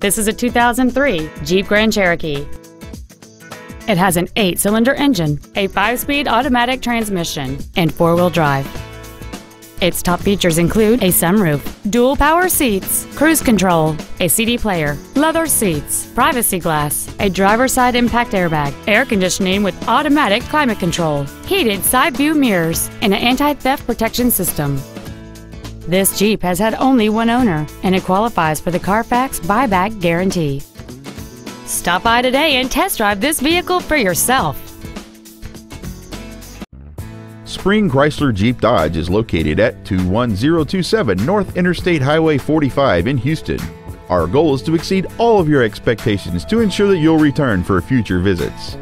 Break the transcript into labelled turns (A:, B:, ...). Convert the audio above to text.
A: This is a 2003 Jeep Grand Cherokee. It has an eight-cylinder engine, a five-speed automatic transmission, and four-wheel drive. Its top features include a sunroof, dual power seats, cruise control, a CD player, leather seats, privacy glass, a driver's side impact airbag, air conditioning with automatic climate control, heated side view mirrors, and an anti-theft protection system. This Jeep has had only one owner, and it qualifies for the Carfax buyback guarantee. Stop by today and test drive this vehicle for yourself.
B: Spring Chrysler Jeep Dodge is located at 21027 North Interstate Highway 45 in Houston. Our goal is to exceed all of your expectations to ensure that you'll return for future visits.